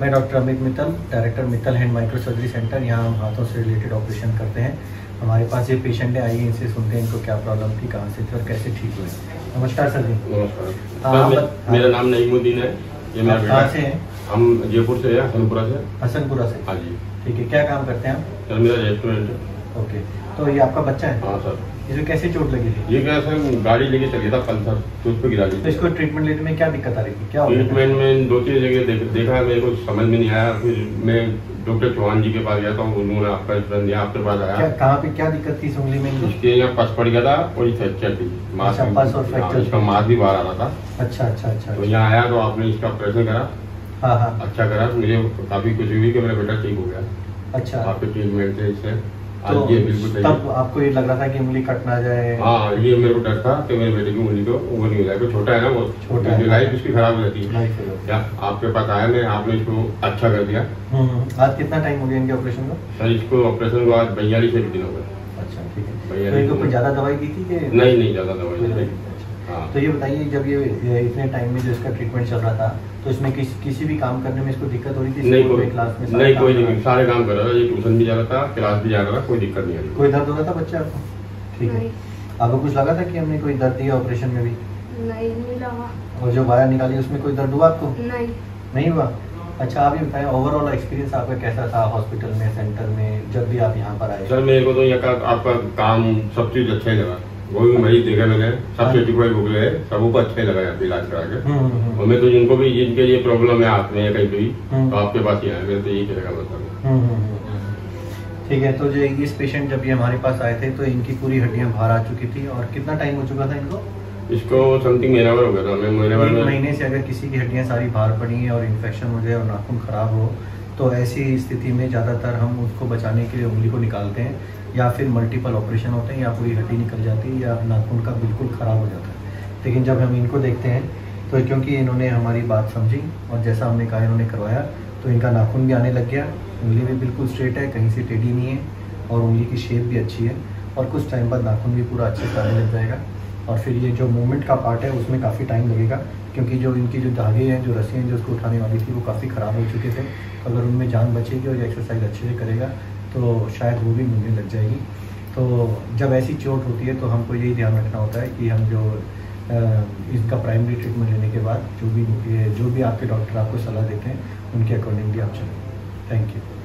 मैं doctor Amit Mittal director Mittal hand micro surgery centre यहाँ हम हाथों से रिलेटेड ऑपरेशन करते हैं। हमारे पास ये पेशेंट है आइए इनसे सुनते हैं इनको क्या प्रॉब्लम थी कहाँ से थी और कैसे ठीक हुए। नमस्कार सर जी। नमस्कार। हाँ, सर, मेरा नाम नईमुद्दीन है ये मेरा बेटा कहाँ है। से हैं? हम जयपुर से हैं हसनपुरा से। हसनपुरा से। हाँ जी। ठीक है क्या काम करते हैं आप? सर मेरा रेस्टोरेंट है। ओके। तो ये आपका बच्चा है? हाँ सर। इसे कैसे चोट लगी थी? ये क्या सर? गाड़ी लेके चले था पल्सर तो उस पर गिरा तो दी इसको ट्रीटमेंट लेने में क्या दिक्कत आ रही थी? क्या? ट्रीटमेंट में दो तीन जगह देख, देखा मेरे को समझ में नहीं आया। फिर मैं डॉक्टर चौहान जी के पास गया था उन्होंने आपका रेफरेंस दिया आपके पास आया। कहाँ पे क्या दिक्कत थी उंगली में? इसके यहाँ पस पड़ गया था और ये फ्रैक्चर थी। मांस अच्छा, हाँ, इसका। मांस भी बाहर आ रहा था। अच्छा अच्छा अच्छा तो अच्छा। यहाँ आया तो आपने इसका ऑपरेशन करा। हाँ हाँ। अच्छा करा। मुझे काफ़ी खुशी हुई कि मेरा बेटा ठीक हो गया। अच्छा। आपके ट्रीटमेंट से। इससे तो ये बिल्कुल तब आपको ये लग रहा था कि उंगली कट ना जाए। हाँ ये मेरे को डर था कि मेरे बेटे की उंगली को वो नहीं हो छोटा है ना वो? छोटा है। लाइफ उसकी खराब हो जाती है। क्या आपके पास आया मैं आपने इसको अच्छा कर दिया। हम्म, हम्म। आज कितना टाइम हो गया इनके ऑपरेशन को? सर इसको ऑपरेशन को आज बयालीस एक दिन हो गए। अच्छा ठीक है। तो ज़्यादा दवाई दी थी नहीं नहीं ज़्यादा दवाई नहीं। हाँ। तो ये बताइए जब ये इतने टाइम में जो इसका ट्रीटमेंट चल रहा था तो इसमें किस, किसी भी काम करने में इसको दिक्कत हो रही थी? नहीं कोई क्लास में सारे नहीं काम कोई कर रहा नहीं सारे काम कर रहा था ये ट्यूशन भी जा रहा था क्लास भी जा रहा था कोई दिक्कत नहीं आ रही कोई दर्द हो रहा था बच्चे आपको? ठीक है। आपको कुछ लगा था कि हमने कोई दर्द दिया ऑपरेशन में भी? नहीं नहीं लगा। और जो वायर निकाली उसमें कोई दर्द हुआ आपको? नहीं। नहीं हुआ? अच्छा आप ये बताएँ ओवरऑल एक्सपीरियंस आपका कैसा था हॉस्पिटल में सेंटर में जब भी आप यहाँ पर आए? सर मेरे को तो यहाँ का आपका काम सब चीज़ अच्छा ही लगा। कोई भी मरीज़ देखा मैंने सब हाँ। सर्टिफाइड हो गए सबको अच्छा ही लगा यहाँ पे इलाज करा के हम्म, हम्म, हम्म। और मैं तो जिनको भी जिनके ये प्रॉब्लम है हाथ में या कहीं भी। तो आपके पास ही आए मेरे तो यही कहेगा मतलब। ठीक है तो जो इस पेशेंट जब ये हमारे पास आए थे तो इनकी पूरी हड्डियाँ बाहर आ चुकी थी और कितना टाइम हो चुका था इनको इसको समथिंग महीना भर हो गया था मैं महीने भर महीने से अगर किसी की हड्डियाँ सारी बाहर पड़ी हैं और इन्फेक्शन हो जाए और नाखून खराब हो तो ऐसी स्थिति में ज़्यादातर हम उसको बचाने के लिए उंगली को निकालते हैं, या फिर मल्टीपल ऑपरेशन होते हैं, या पूरी हड्डी निकल जाती है, या नाखून का बिल्कुल ख़राब हो जाता है। लेकिन जब हम इनको देखते हैं तो क्योंकि इन्होंने हमारी बात समझी, और जैसा हमने कहा इन्होंने करवाया तो इनका नाखून भी आने लग गया। उंगली भी बिल्कुल स्ट्रेट है, कहीं से टेढ़ी नहीं है, और उंगली की शेप भी अच्छी है, और कुछ टाइम बाद नाखून भी पूरा अच्छे से आने लग जाएगा। और फिर ये जो मूवमेंट का पार्ट है, उसमें काफ़ी टाइम लगेगा, क्योंकि जो इनकी जो धागे हैं, जो रस्सियाँ जो उसको उठाने वाली थी, वो काफ़ी ख़राब हो चुके थे। अगर उनमें जान बचेगी और एक्सरसाइज अच्छे से करेगा तो शायद वो भी मिलने लग जाएगी। तो जब ऐसी चोट होती है तो हमको यही ध्यान रखना होता है कि हम जो इसका प्राइमरी ट्रीटमेंट लेने के बाद, जो भी जो भी आपके डॉक्टर आपको सलाह देते हैं, उनके अकॉर्डिंगली आप चलें। Thank you